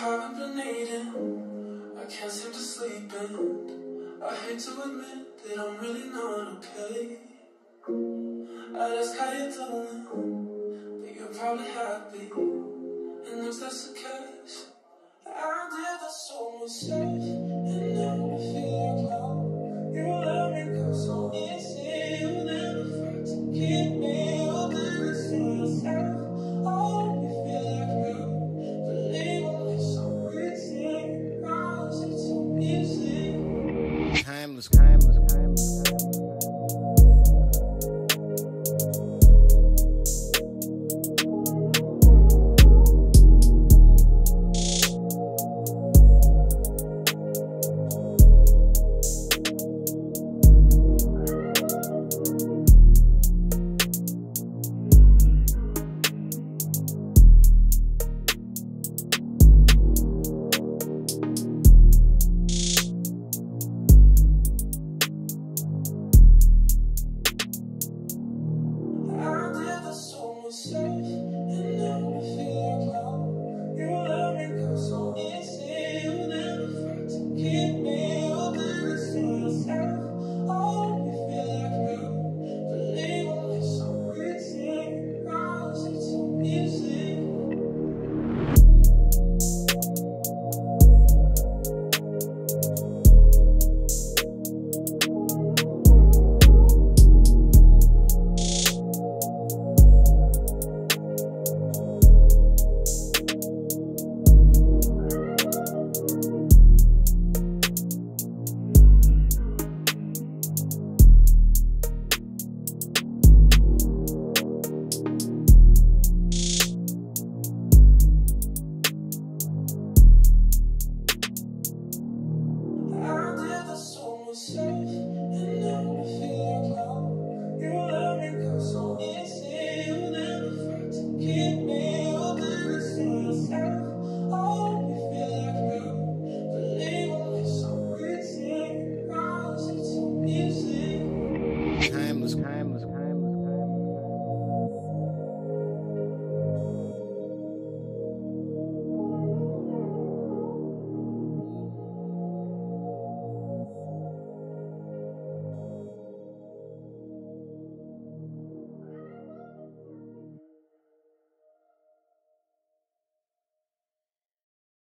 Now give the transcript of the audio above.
haven't been eating, I can't seem to sleep, and I hate to admit that I'm really not okay. I'd ask how you're doing, but you're probably happy, and if that's the case, I did this so myself, I am